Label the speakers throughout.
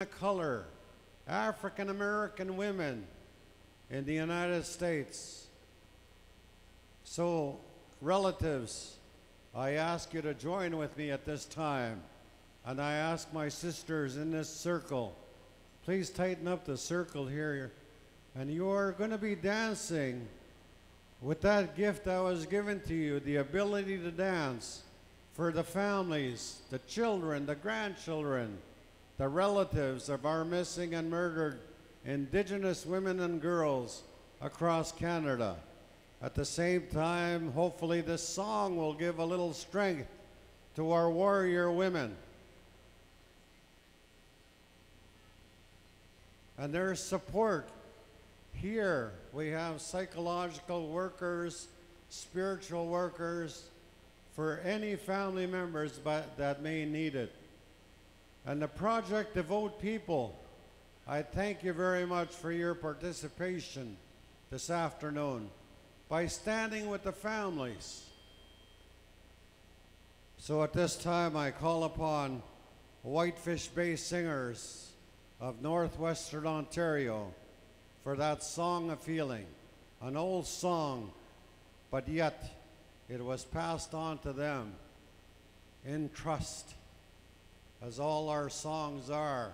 Speaker 1: of color, African American women in the United States. So, relatives, I ask you to join with me at this time. And I ask my sisters in this circle, please tighten up the circle here. And you are going to be dancing with that gift that was given to you the ability to dance for the families, the children, the grandchildren, the relatives of our missing and murdered Indigenous women and girls across Canada. At the same time, hopefully, this song will give a little strength to our warrior women. And their support here, we have psychological workers, spiritual workers, for any family members but, that may need it. And the project Devote People, I thank you very much for your participation this afternoon by standing with the families. So at this time, I call upon Whitefish Bay Singers of Northwestern Ontario for that song of feeling, an old song, but yet it was passed on to them in trust, as all our songs are.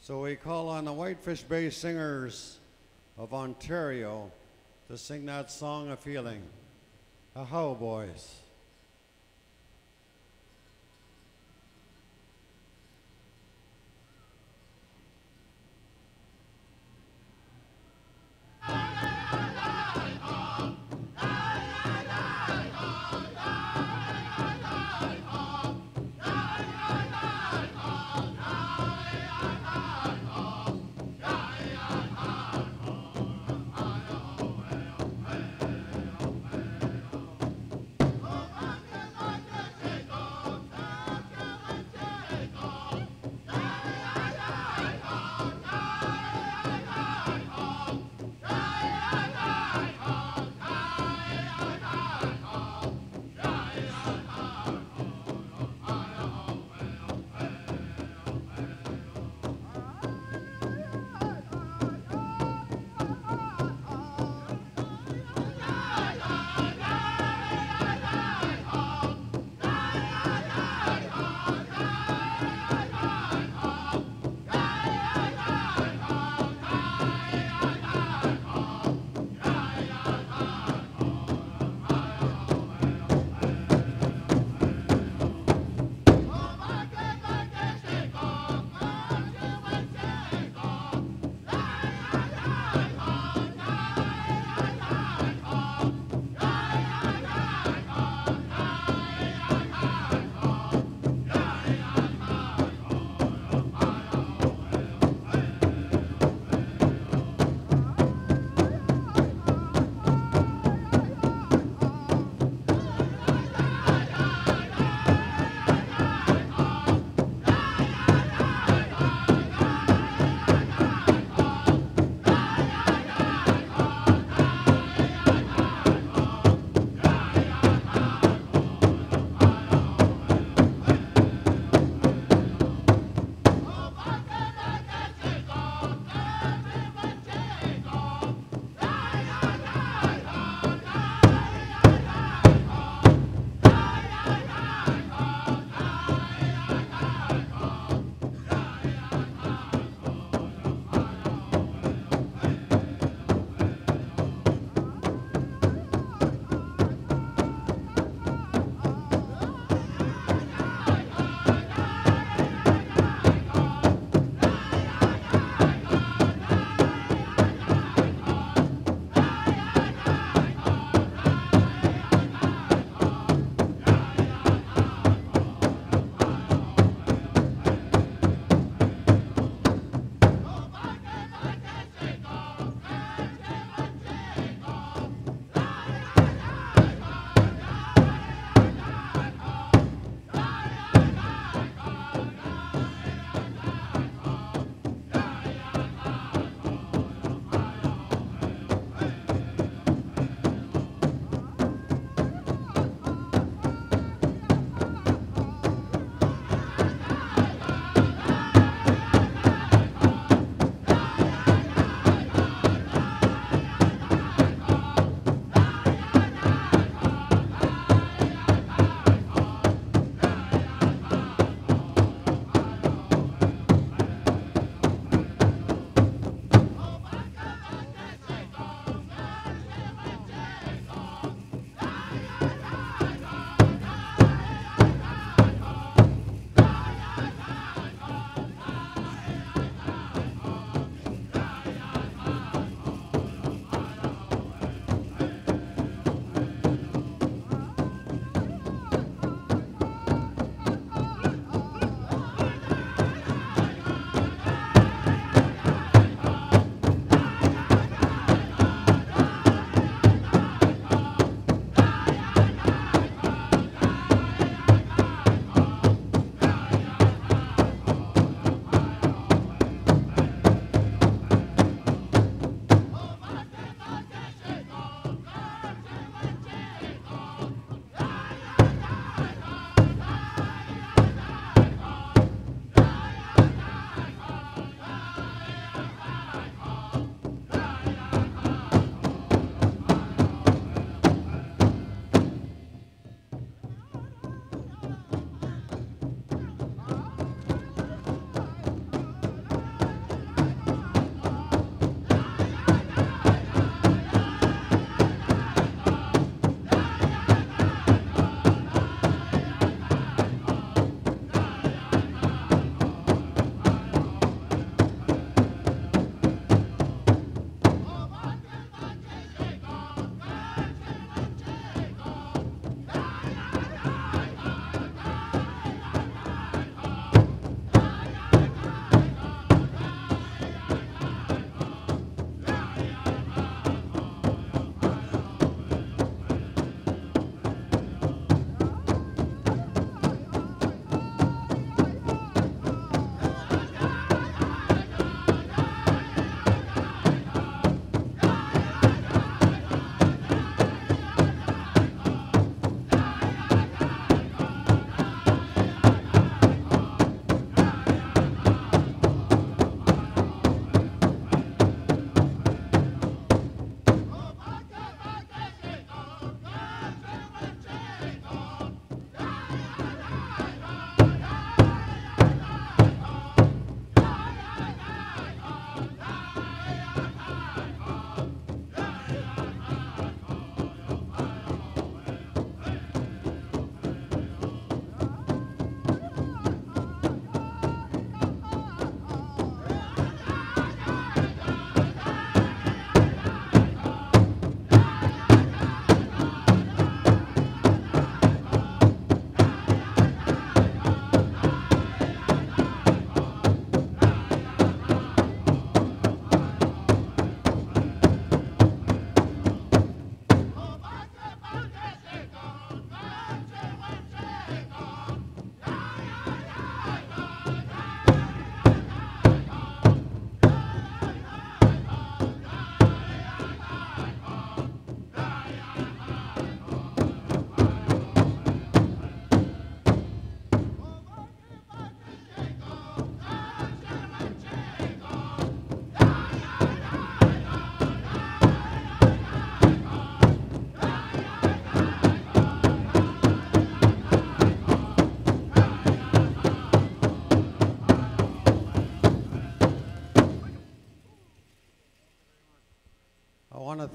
Speaker 1: So we call on the Whitefish Bay Singers of Ontario to sing that song of feeling. Ahow, boys.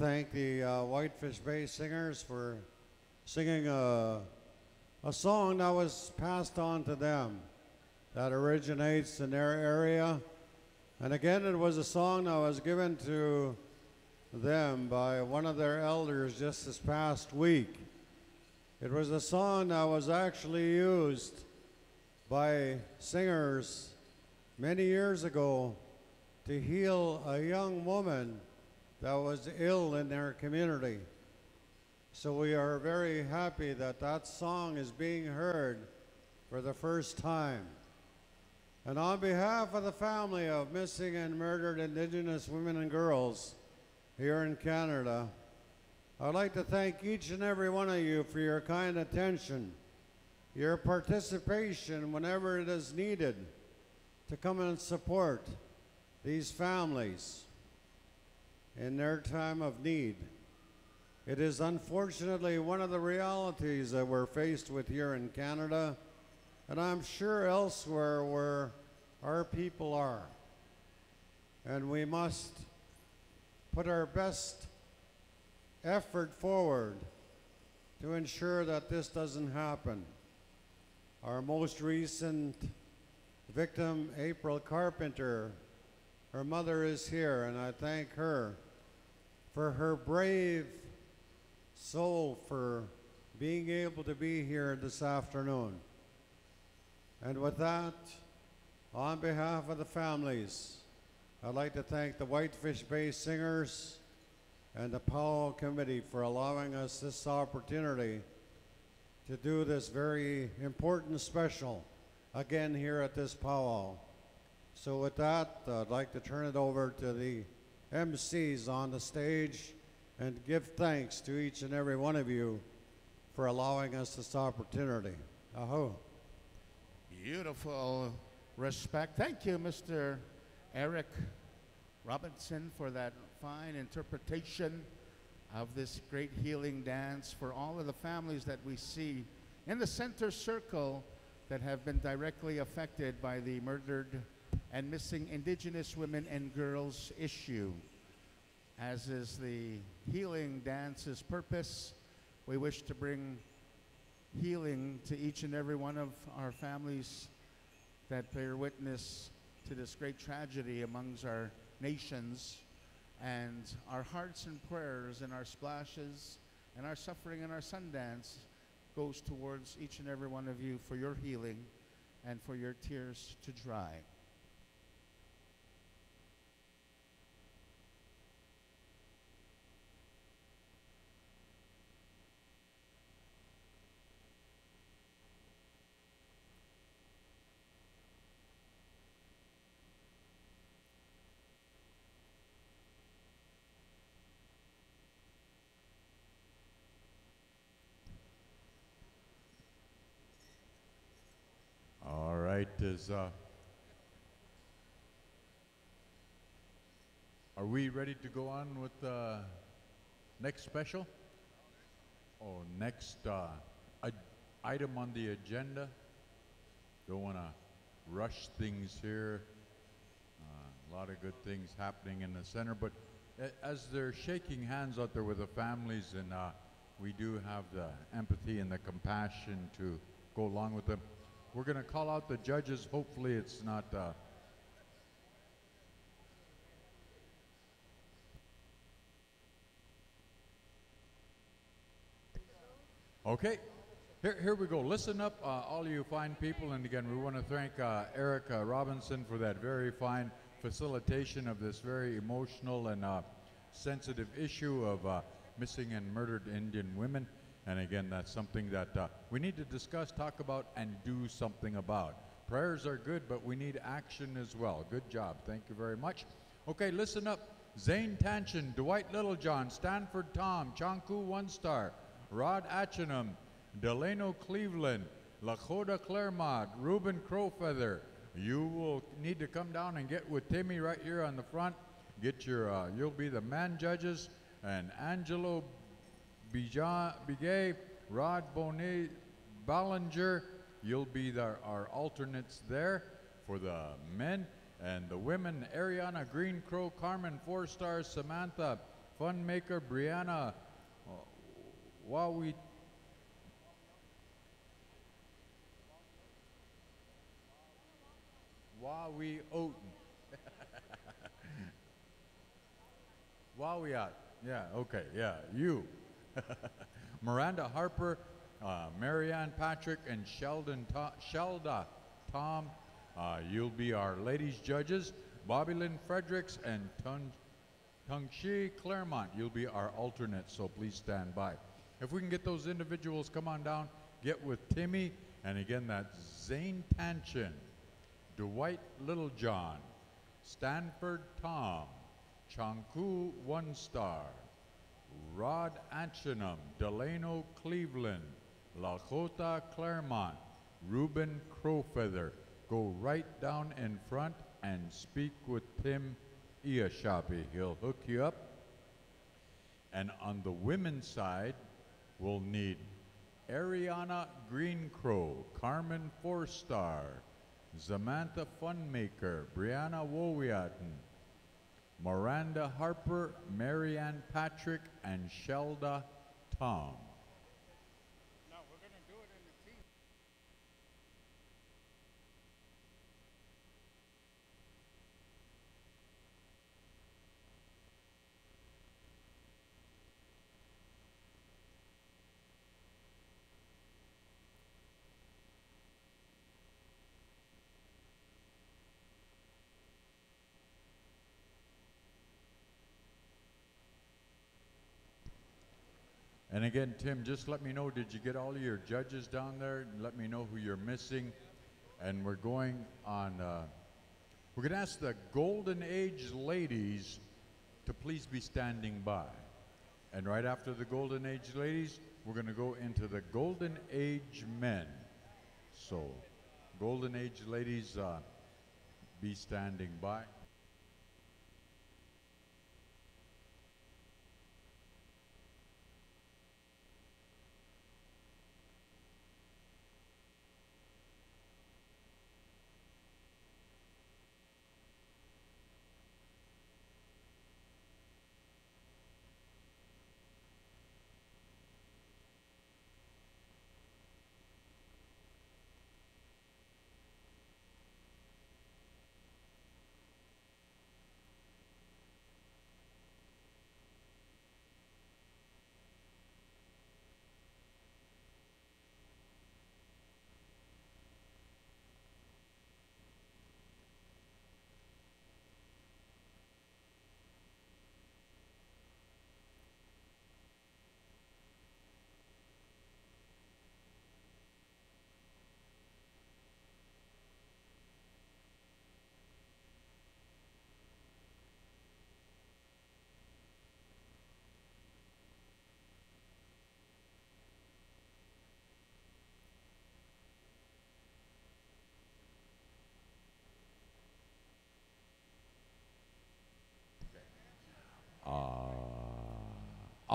Speaker 1: Thank the uh, Whitefish Bay singers for singing a, a song that was passed on to them that originates in their area. And again, it was a song that was given to them by one of their elders just this past week. It was a song that was actually used by singers many years ago to heal a young woman that was ill in their community. So we are very happy that that song is being heard for the first time. And on behalf of the family of missing and murdered Indigenous women and girls here in Canada, I'd like to thank each and every one of you for your kind attention, your participation whenever it is needed to come and support these families in their time of need. It is unfortunately one of the realities that we're faced with here in Canada, and I'm sure elsewhere where our people are. And we must put our best effort forward to ensure that this doesn't happen. Our most recent victim, April Carpenter, her mother is here, and I thank her for her brave soul for being able to be here this afternoon. And with that, on behalf of the families, I'd like to thank the Whitefish Bay Singers and the Powwow Committee for allowing us this opportunity to do this very important special again here at this powwow. So with that, I'd like to turn it over to the MCs on the stage and give thanks to each and every one of you for allowing us this opportunity. Aho.
Speaker 2: Beautiful respect. Thank you, Mr. Eric Robinson, for that fine interpretation of this great healing dance for all of the families that we see in the center circle that have been directly affected by the murdered and missing Indigenous women and girls issue. As is the healing dance's purpose, we wish to bring healing to each and every one of our families that bear witness to this great tragedy amongst our nations. And our hearts and prayers and our splashes and our suffering and our sundance goes towards each and every one of you for your healing and for your tears to dry.
Speaker 3: Is, uh, are we ready to go on with the next special? Oh, next, uh, item on the agenda. Don't want to rush things here. Uh, a lot of good things happening in the center, but as they're shaking hands out there with the families, and uh, we do have the empathy and the compassion to go along with them. We're going to call out the judges. Hopefully, it's not. Uh, Okay, here, here we go. Listen up, uh, all you fine people. And again, we want to thank uh, uh, Robinson for that very fine facilitation of this very emotional and uh, sensitive issue of uh, missing and murdered Indian women. And again, that's something that uh, we need to discuss, talk about, and do something about. Prayers are good, but we need action as well. Good job. Thank you very much. Okay, listen up. Zane Tanchin, Dwight Littlejohn, Stanford Tom, Chanku One Star, Rod Atchinham, Delano Cleveland, Lakota Claremont, Ruben Crowfeather. You will need to come down and get with Timmy right here on the front. Get your, uh, you'll be the man judges, and Angelo Bigay, Rod Bonet, Ballinger, you'll be the, our alternates there for the men. And the women, Ariana Green Crow, Carmen Four Stars, Samantha Funmaker, Brianna uh, Wawi. Wawi Oten. Wawiat. Yeah, okay, yeah, you. Miranda Harper, uh, Marianne Patrick, and Sheldon to- Shelda Tom. Uh, you'll be our ladies judges. Bobby Lynn Fredericks and Tun Tungshi Claremont, you'll be our alternates, so please stand by. If we can get those individuals, come on down, get with Timmy, and again, that's Zane Tanchin, Dwight Littlejohn, Stanford Tom, Chanku One Star, Rod Anchinum, Delano Cleveland, Lakota Claremont, Ruben Crowfeather. Go right down in front and speak with Tim Iashapi. He'll hook you up. And on the women's side, we'll need Ariana Greencrow, Carmen Forstar, Star, Samantha Funmaker, Brianna Wowiatin, Miranda Harper, Marianne Patrick, and Shelda Tom.
Speaker 2: No, we're going to do it in the team.
Speaker 3: And again, Tim, just let me know, did you get all your judges down there? Let me know who you're missing. And we're going on, uh, we're going to ask the Golden Age ladies to please be standing by. And right after the Golden Age ladies, we're going to go into the Golden Age men. So, Golden Age ladies, uh, be standing by.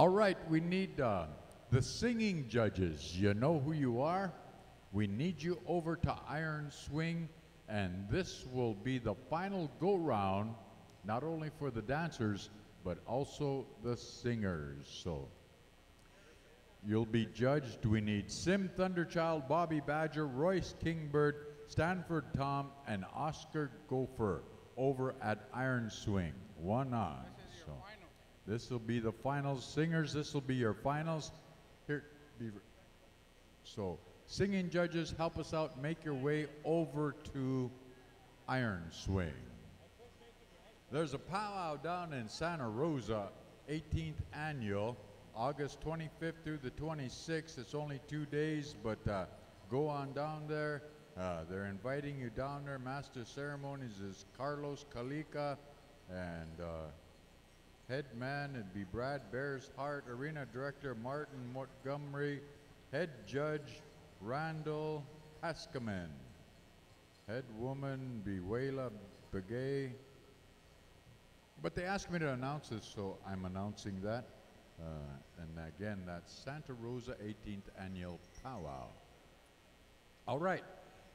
Speaker 3: All right, we need uh, the singing judges. You know who you are. We need you over to Iron Swing, and this will be the final go round, not only for the dancers, but also the singers. So you'll be judged. We need Sim Thunderchild, Bobby Badger, Royce Kingbird, Stanford Tom, and Oscar Gopher over at Iron Swing. One on. So. This will be the finals. Singers, this will be your finals. Here, so singing judges, help us out. Make your way over to Iron Swing. There's a powwow down in Santa Rosa, 18th annual, August 25th through the 26th. It's only two days, but uh, go on down there. Uh, they're inviting you down there. Master ceremonies is Carlos Calica and. Uh, Head man would be Brad Bears Hart, Arena Director Martin Montgomery, Head Judge Randall Haskaman, Head Woman be Wayla Begay. But they asked me to announce this, so I'm announcing that. Uh, and again, that's Santa Rosa 18th Annual Powwow. All right.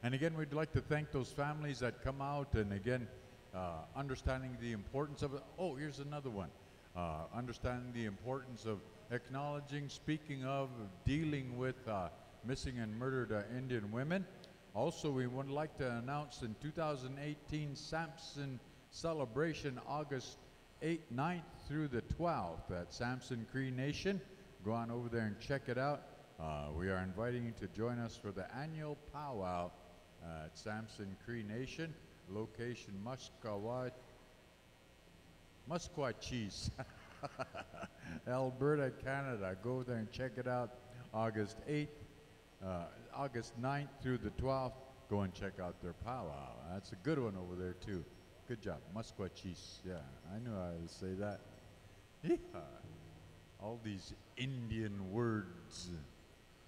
Speaker 3: And again, we'd like to thank those families that come out and again, uh, understanding the importance of it. Oh, here's another one. Uh, understanding the importance of acknowledging, speaking of, dealing with uh, missing and murdered uh, Indian women. Also, we would like to announce in 2018 Samson celebration August 8th, 9th through the 12th at Samson Cree Nation. Go on over there and check it out. Uh, we are inviting you to join us for the annual powwow uh, at Samson Cree Nation, location Musquat, Maskwacis, Alberta, Canada. Go there and check it out. August 8th, uh, August 9th through the 12th. Go and check out their powwow. That's a good one over there too. Good job, Maskwacis. Yeah, I knew I would say that. Yeehaw. All these Indian words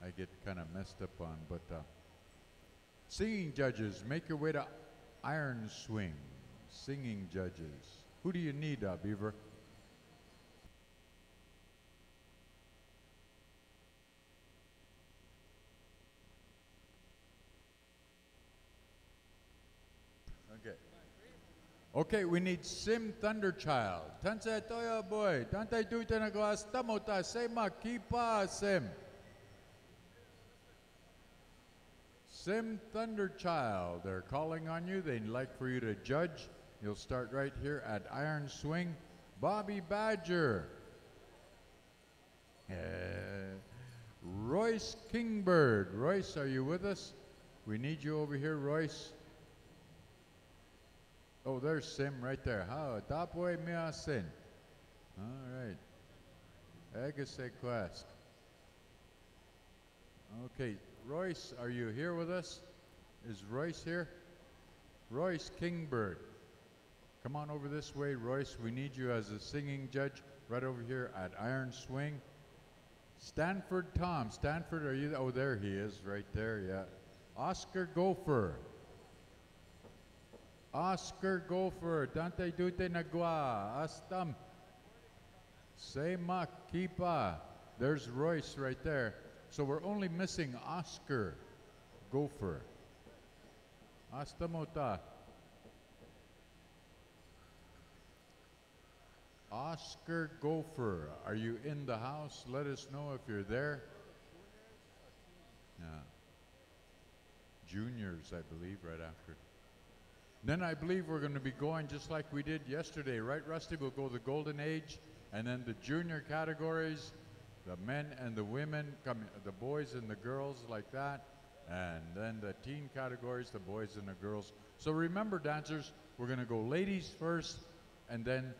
Speaker 3: I get kind of messed up on, but uh, singing judges, make your way to Iron Swing. Singing judges. Who do you need, uh, Beaver? Okay. Okay, we need Sim Thunderchild. Tanse toya boy. Na gwas tamota say makipa Sim. Sim Thunderchild. They're calling on you. They'd like for you to judge. You'll start right here at Iron Swing. Bobby Badger. Uh, Royce Kingbird. Royce, are you with us? We need you over here, Royce. Oh, there's Sim right there. How? Tapwe Mia Sin. All right. Agase Quest. Okay, Royce, are you here with us? Is Royce here? Royce Kingbird. Come on over this way, Royce. We need you as a singing judge right over here at Iron Swing. Stanford Tom. Stanford, are you? Oh, there he is, right there, yeah. Oscar Gopher. Oscar Gopher. Dante Dute Nagua. Astam. Sema Kipa. There's Royce right there. So we're only missing Oscar Gopher. Astamota. Oscar Gopher, are you in the house? Let us know if you're there. Yeah. Juniors, I believe, right after. Then I believe we're going to be going just like we did yesterday, right, Rusty? We'll go the Golden Age, and then the junior categories, the men and the women, come, the boys and the girls, like that, and then the teen categories, the boys and the girls. So remember, dancers, we're going to go ladies first, and then